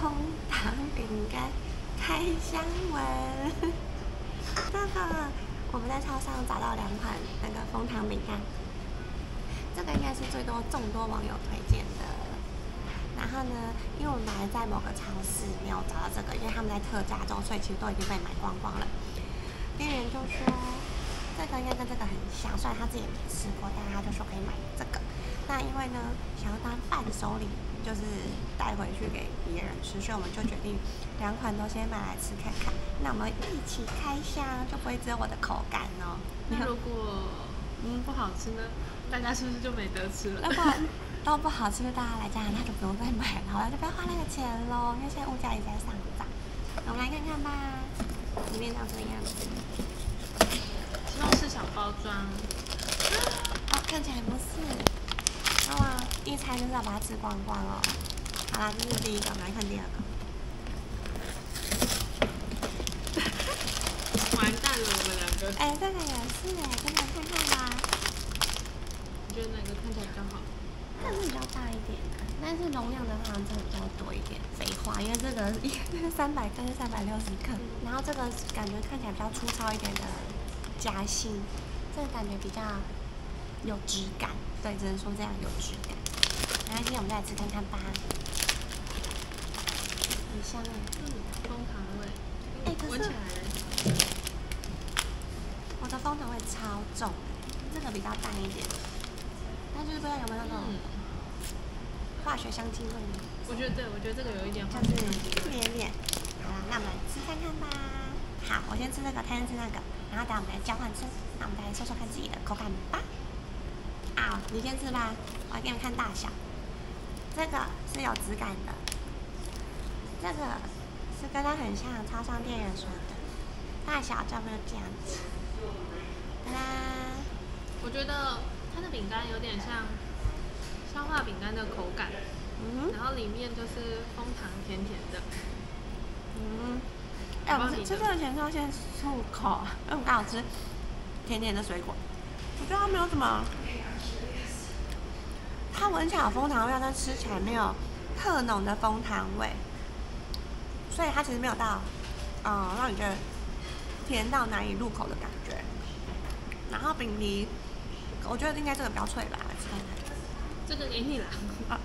蜂糖饼干开箱文。这个我们在超市找到两款那个蜂糖饼干，这个应该是最多众多网友推荐的。然后呢，因为我们本来在某个超市没有找到这个，因为他们在特价中，所以其实都已经被买光光了。店员就说这个应该跟这个很像，虽然他自己也没吃过，但他就说可以买这个。那因为呢，想要当伴手礼，就是带回去给别人吃，所以我们就决定两款都先买来吃看看。那我们一起开箱，就不会只有我的口感哦。那如果嗯不好吃呢？大家是不是就没得吃了？那不然都不好吃，的大家来讲那就不用再买了，就不要花那个钱喽，因为现在物价也在上涨。我们来看看吧，里面长这个样子。希望是小包装。哦，看起来不是。好啊，一拆就是要把它吃光光哦。好啦，这是第一个，我们来看第二个。完蛋了，我们两个。哎，这个也是哎，跟你们看看吧。你觉得哪个看起来比较好？这个是比较大一点的，但是容量的话这个比较多一点。废话，因为这个一 三百克是三百六十克，然后这个感觉看起来比较粗糙一点的夹心，这个感觉比较有质感。对，只能说这样有质感。那今天我们再来吃看看吧。很香哎，嗯，蜂糖味。哎，可是我的蜂糖味超重，这个比较淡一点。但是不知道有没有那种嗯，化学香精味呢？我觉得对，我觉得这个有一点化就是一点点。好了，那我们来吃看看吧。好，我先吃这个，他先吃那个，然后等下我们来交换吃。那我们再来说说看自己的口感吧。好，你先吃吧，我来给你们看大小。这个是有质感的，这个是跟它很像，超商店员说的，大小差不多这样子。哒啦，我觉得它的饼干有点像消化饼干的口感，嗯然后里面就是蜂糖甜甜的。嗯，哎、我吃吃这个前是要先漱口，因为我刚好吃甜甜的水果，我觉得它没有什么，它闻起来有蜂糖味，但吃起来没有特浓的蜂糖味，所以它其实没有到，呃，让你觉得甜到难以入口的感觉。然后饼皮，我觉得应该这个比较脆吧，来吃看看。这个给你了。啊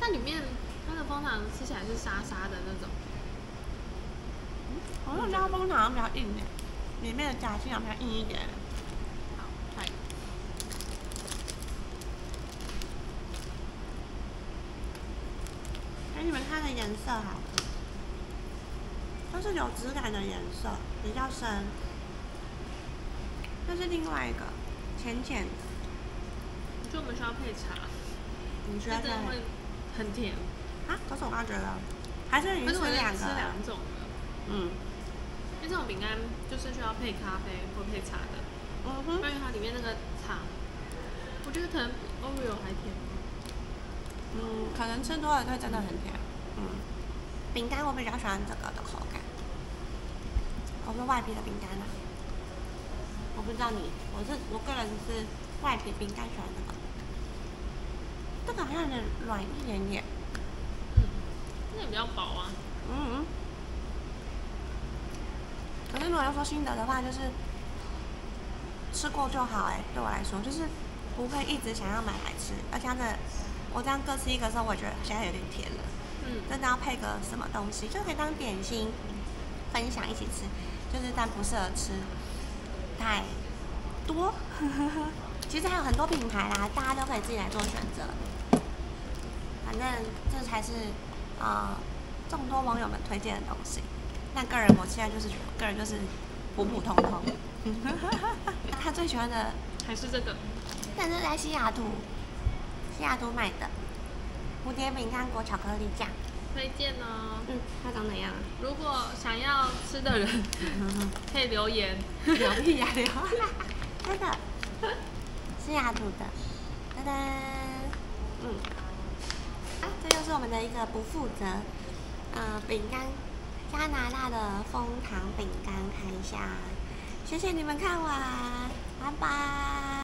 它里面它的蜂糖吃起来是沙沙的那种，我觉得加蜂糖比较硬点，里面的夹心好像比较硬一点。好，快。给你们看的颜色好了，都是有质感的颜色，比较深。这是另外一个浅浅的，我觉得我们需要配茶，你觉得会很甜。啊？可是我刚刚觉得，还是你吃两个吃，两种的，嗯因为这种饼干就是需要配咖啡或配茶的，嗯哼，关于它里面那个茶，我觉得可能比 Oreo 还甜。嗯，可能吃多了会真的很甜，嗯。饼干我比较喜欢这个的口感，我是外皮的饼干啊。我不知道你，我是我个人是外皮饼干喜欢这个，这个好像有点软一点点。嗯，那也比较薄啊。嗯，可是如果要说心得的话，就是吃过就好哎、对我来说就是不会一直想要买来吃，而且它的我这样各吃一个的时候，我觉得现在有点甜了，嗯，真的要配个什么东西，就可以当点心分享一起吃，就是但不适合吃太多。其实还有很多品牌啦，大家都可以自己来做选择。反正这才是呃众多网友们推荐的东西。那个人我现在就是个人就是普普通通。他最喜欢的，还是这个。但是在西雅图，西雅图买的蝴蝶饼干果巧克力酱。推荐哦。嗯，它长怎样啊？如果想要吃的人，可以留言。聊屁呀聊，真的，西雅图的，噔噔，嗯，啊，这就是我们的一个不负责，呃，饼干，加拿大的枫糖饼干开箱，谢谢你们看完，拜拜。